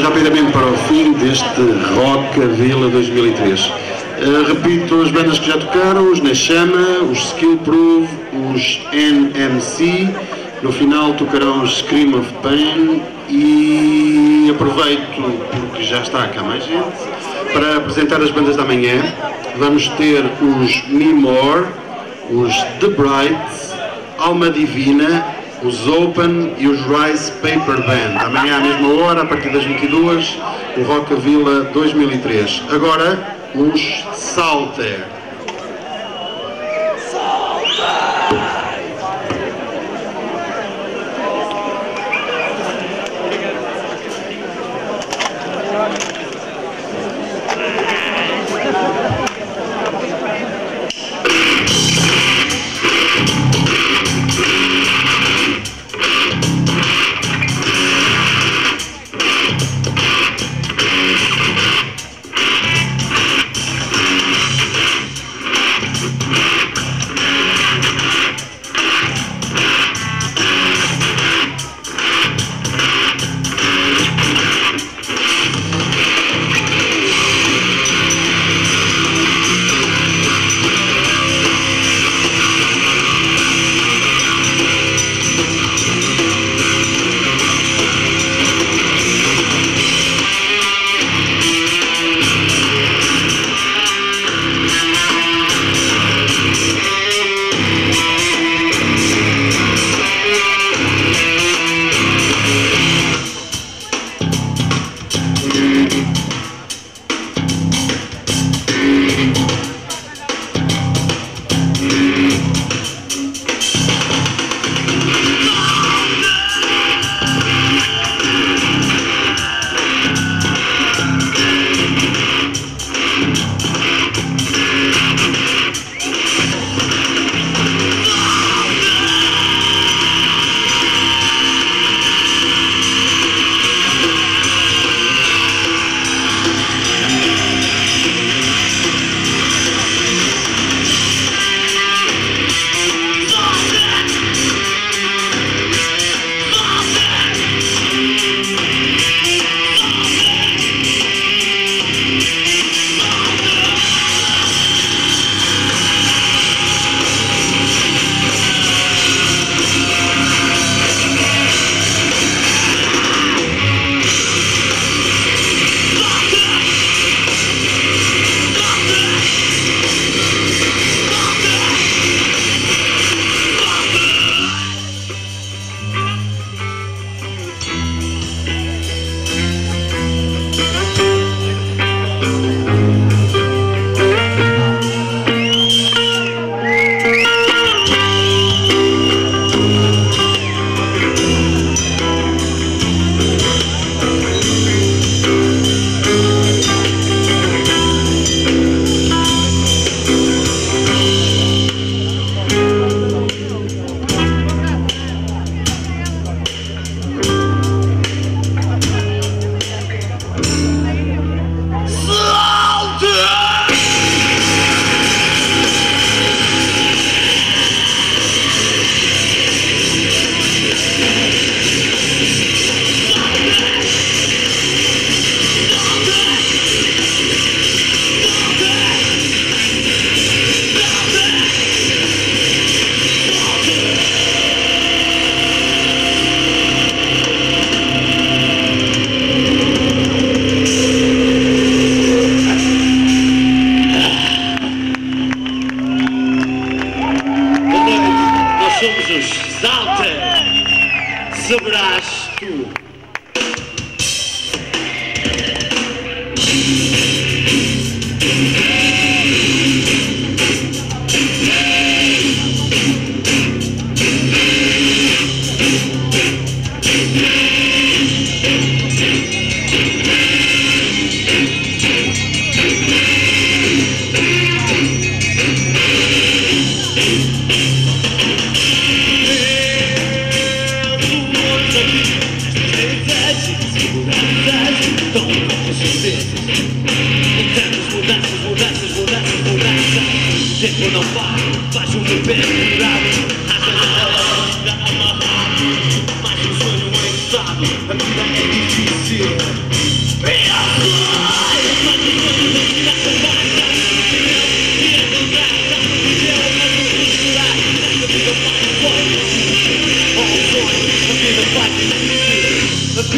Vamos rapidamente para o fim deste Rock Vila 2003. Uh, repito as bandas que já tocaram, os Na Chama, os Skill Proof, os NMC, no final tocarão os Scream of Pain e aproveito, porque já está cá mais gente, para apresentar as bandas da manhã. Vamos ter os Me More, os The Bright, Alma Divina, os Open e os Rise Paper Band. Amanhã à mesma hora, a partir das 22, o Rock Villa 2003. Agora, os Salter.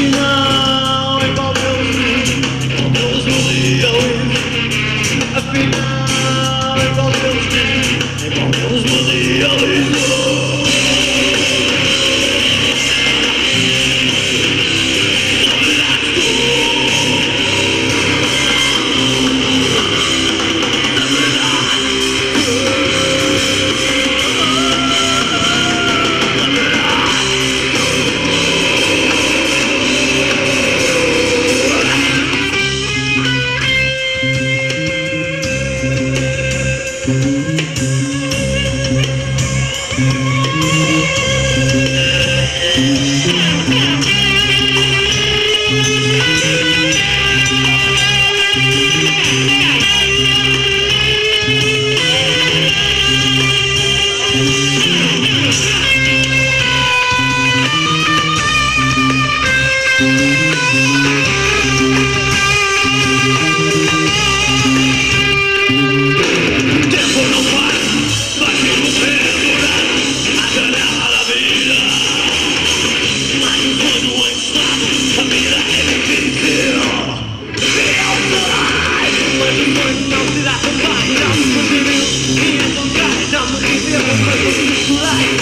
Yeah.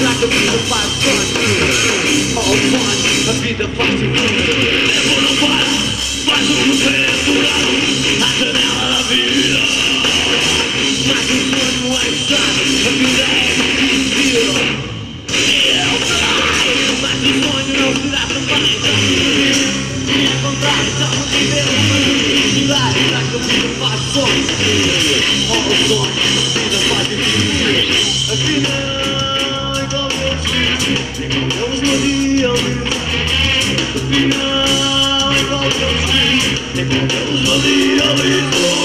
Like a piece of five Lo miro mismo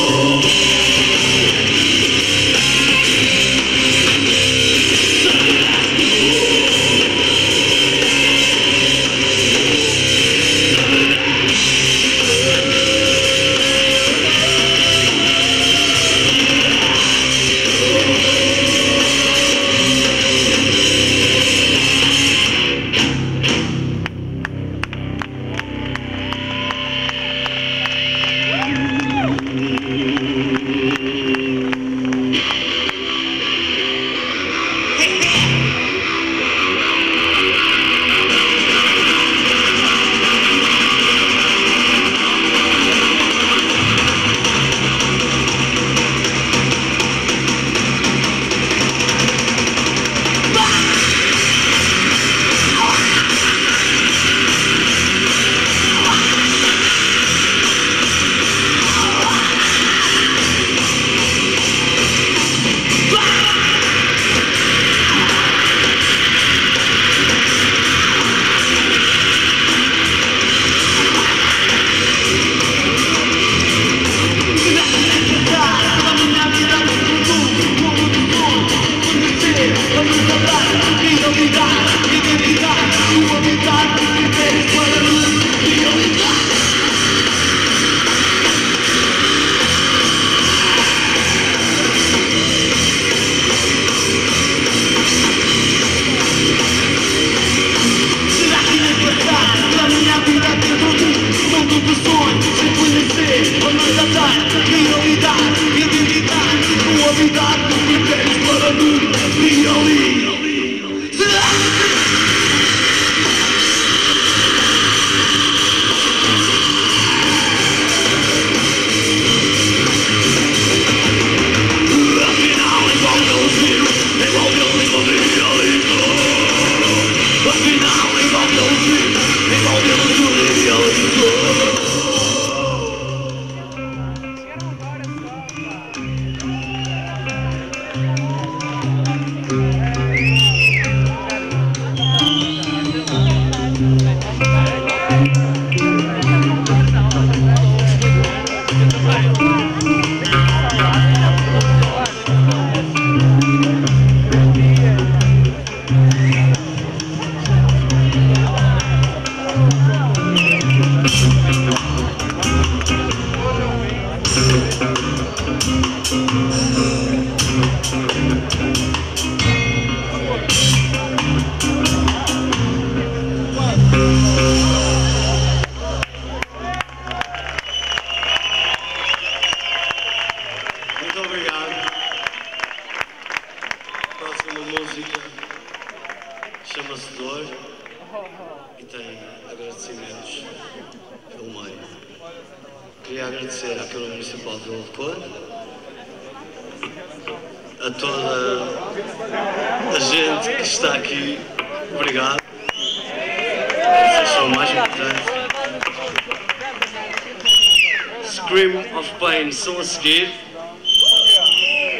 seguir.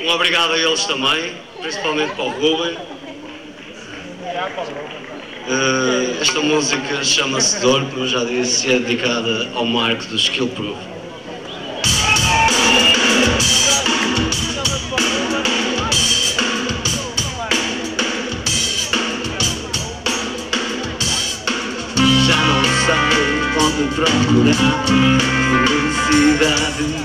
Um obrigado a eles também, principalmente para o Ruben. Eh, esta música chama-se Dor, como eu já disse, e é dedicada ao Marco do Skill Proof. Já não sei onde procurar felicidade,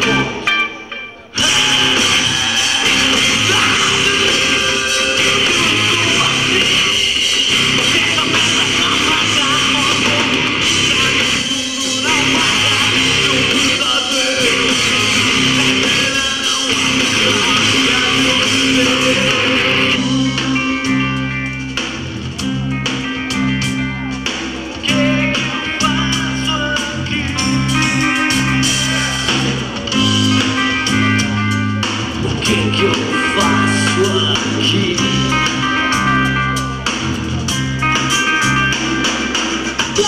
mas não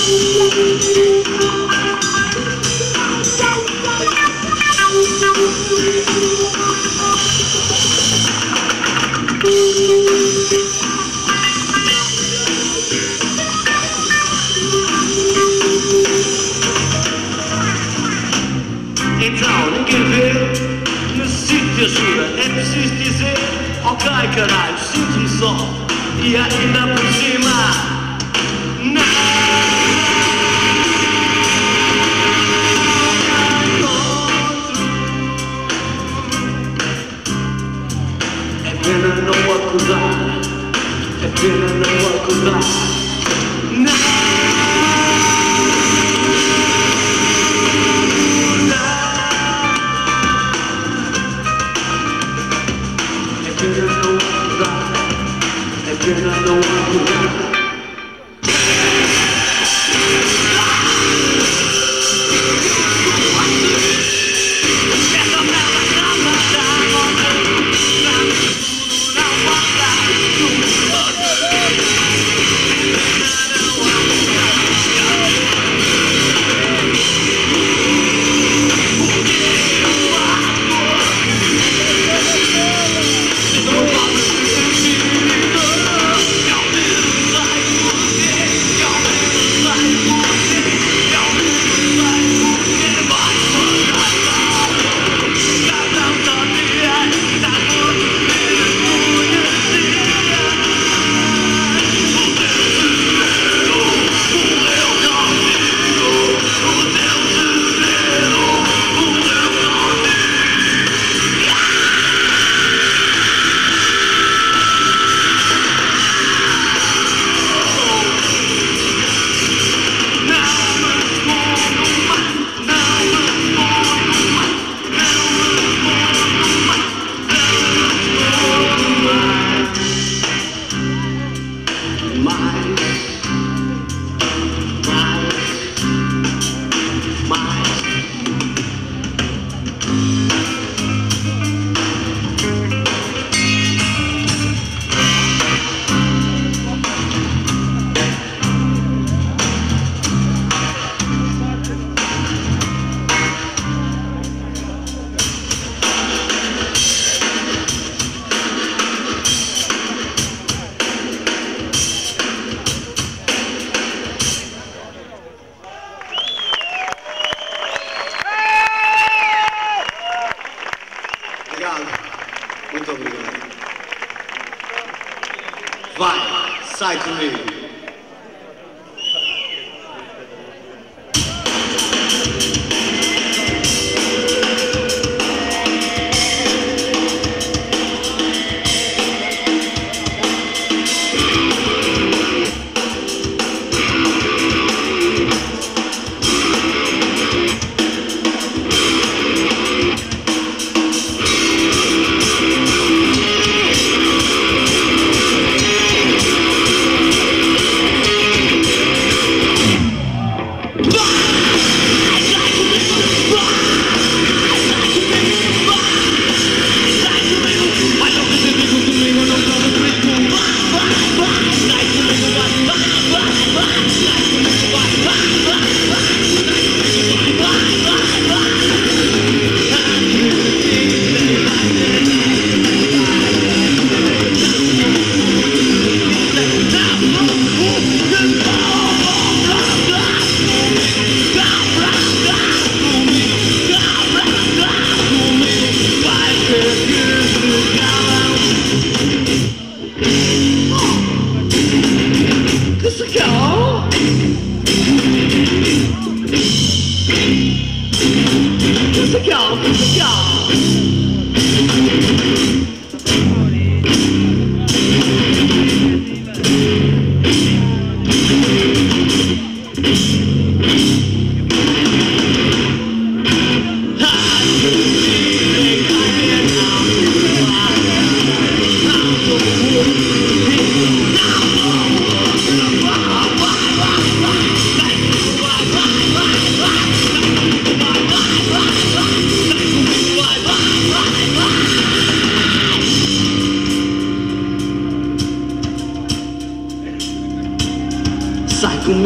Então, ninguém vê, necessito de ajuda, é preciso dizer Ok caralho, sinto-me só E ainda por cima não É pena não acordar É pena não acordar É pena não acordar É pena não Bye. Side to me.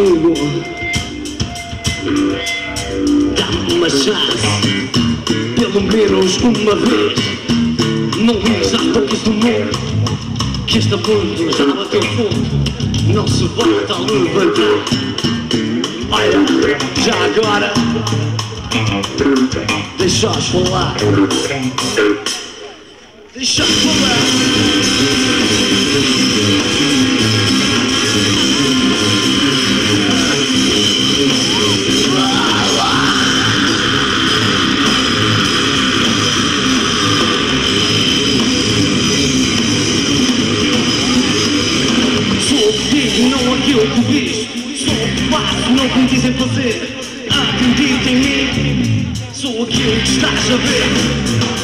Comigo. Dá-me uma chance. Pelo menos uma vez. Não diz a todos do mundo que este mundo já bateu fundo. Não se volta a levantar. Olha, já agora. Deixa-os falar. Deixa-os falar. Que diz. Sou o que faço, não me dizem fazer. Acredita em mim, sou aquilo que estás a ver.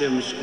demiş.